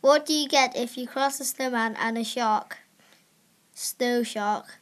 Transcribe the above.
What do you get if you cross a snowman and a shark? Snow shark.